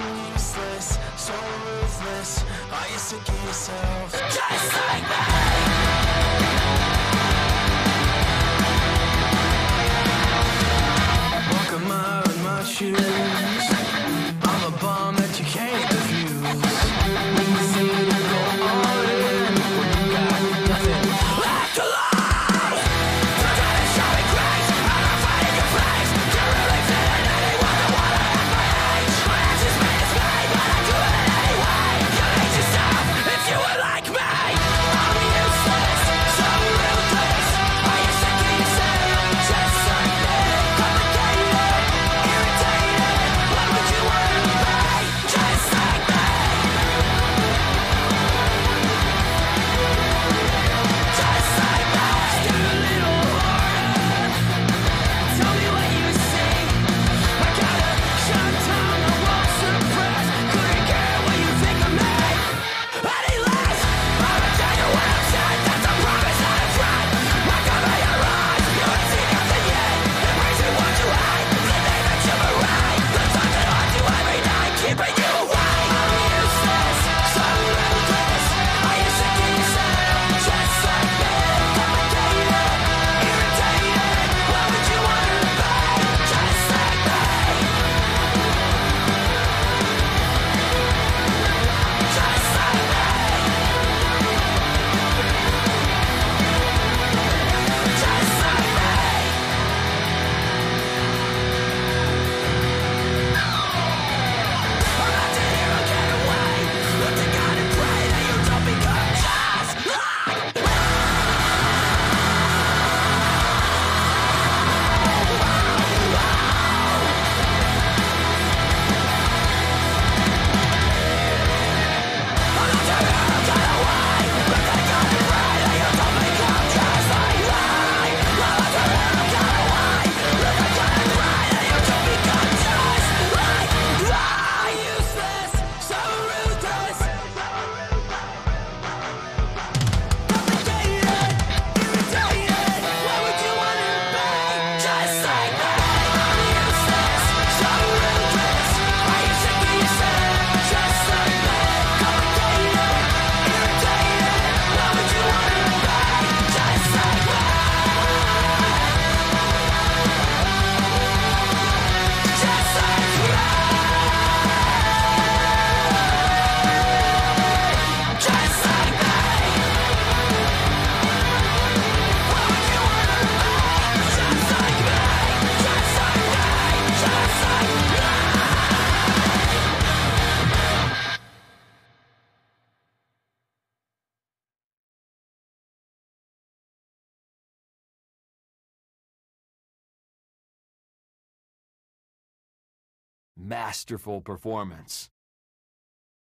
I'm useless, so ruthless Are you sick of yourself? masterful performance.